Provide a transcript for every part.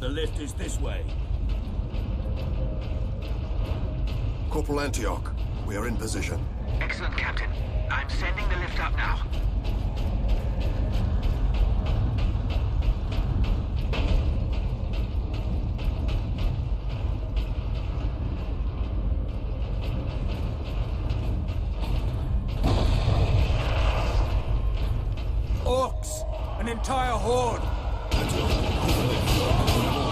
The lift is this way. Corporal Antioch, we are in position. Excellent, Captain. I'm sending the lift up now. Orks! An entire horde! Corporal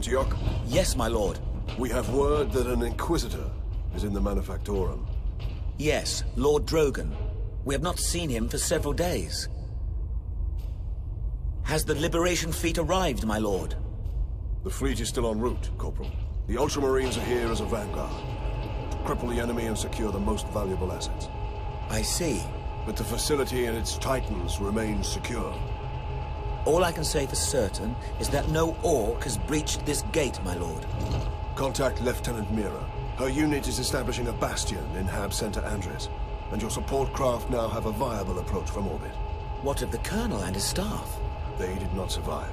Antioch, Yes, my lord. we have word that an Inquisitor is in the Manufactorum. Yes, Lord Drogan. We have not seen him for several days. Has the Liberation fleet arrived, my lord? The fleet is still en route, Corporal. The Ultramarines are here as a vanguard. To cripple the enemy and secure the most valuable assets. I see. But the facility and its titans remain secure. All I can say for certain is that no ork has breached this gate, my lord. Contact Lieutenant Mira. Her unit is establishing a bastion in Hab Center Andres. And your support craft now have a viable approach from orbit. What of the colonel and his staff? They did not survive.